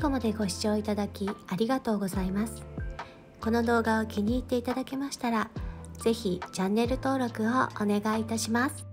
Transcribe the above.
後までご視聴いただきありがとうございます。この動画を気に入っていただけましたら是非チャンネル登録をお願いいたします。